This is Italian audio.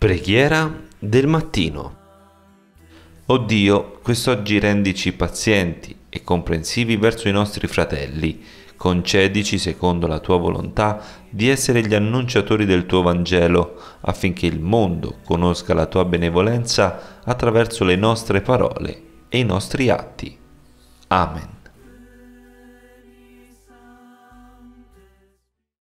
Preghiera del mattino. O Dio, quest'oggi rendici pazienti e comprensivi verso i nostri fratelli. Concedici, secondo la tua volontà, di essere gli annunciatori del tuo Vangelo, affinché il mondo conosca la tua benevolenza attraverso le nostre parole e i nostri atti. Amen.